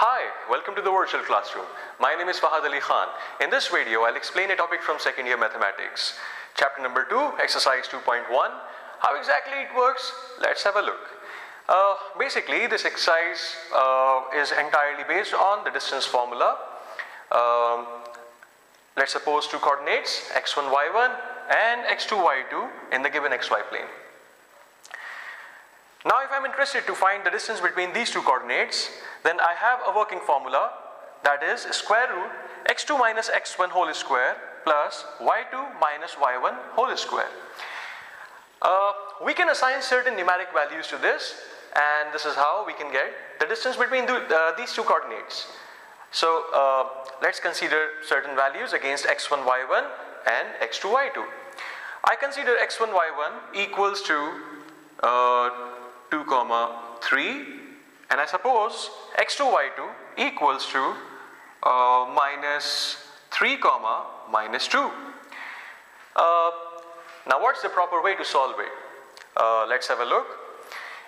Hi, welcome to the virtual classroom. My name is Fahad Ali Khan. In this video, I'll explain a topic from second year mathematics. Chapter number 2, exercise 2.1. How exactly it works? Let's have a look. Uh, basically, this exercise uh, is entirely based on the distance formula. Um, let's suppose two coordinates x1, y1 and x2, y2 in the given xy plane. Now if I'm interested to find the distance between these two coordinates, then I have a working formula that is square root x2 minus x1 whole square plus y2 minus y1 whole square. Uh, we can assign certain numeric values to this and this is how we can get the distance between the, uh, these two coordinates. So uh, let's consider certain values against x1 y1 and x2 y2. I consider x1 y1 equals to uh, 2 comma 3 and I suppose x2 y2 equals to uh, minus 3 comma minus 2. Uh, now what's the proper way to solve it? Uh, let's have a look.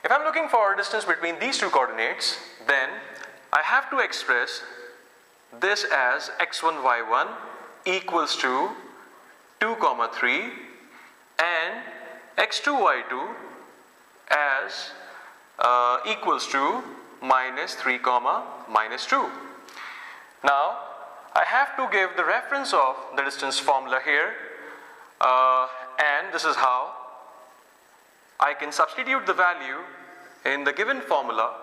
If I'm looking for distance between these two coordinates then I have to express this as x1 y1 equals to 2 comma 3 and x2 y2 uh, equals to minus 3 comma minus 2. Now I have to give the reference of the distance formula here uh, and this is how I can substitute the value in the given formula.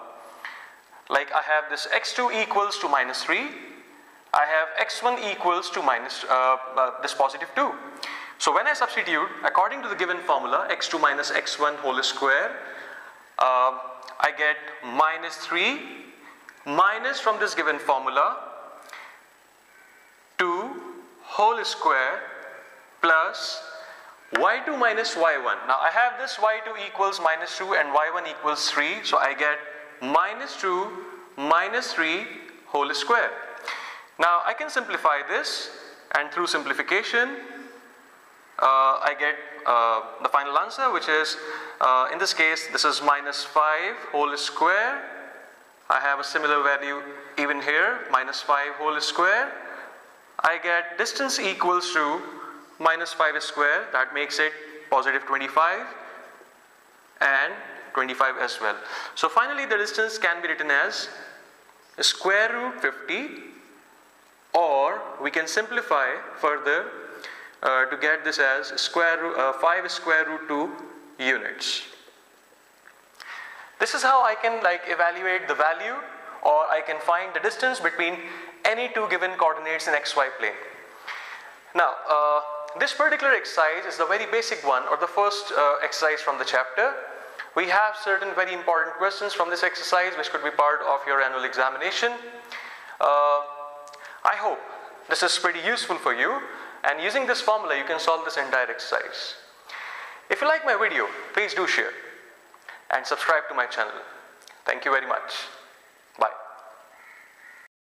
Like I have this x2 equals to minus 3 I have x1 equals to minus, uh, uh, this positive 2 so when I substitute according to the given formula x2 minus x1 whole square uh, I get minus 3 minus from this given formula 2 whole square plus y2 minus y1. Now I have this y2 equals minus 2 and y1 equals 3 so I get minus 2 minus 3 whole square. Now I can simplify this and through simplification I get uh, the final answer which is uh, in this case this is minus 5 whole square. I have a similar value even here minus 5 whole square. I get distance equals to minus 5 square. That makes it positive 25 and 25 as well. So finally the distance can be written as square root 50 or we can simplify further uh, to get this as square uh, 5 square root 2 units. This is how I can like evaluate the value or I can find the distance between any two given coordinates in xy plane. Now uh, this particular exercise is the very basic one or the first uh, exercise from the chapter. We have certain very important questions from this exercise which could be part of your annual examination. Uh, I hope this is pretty useful for you and using this formula you can solve this entire exercise. If you like my video, please do share and subscribe to my channel. Thank you very much.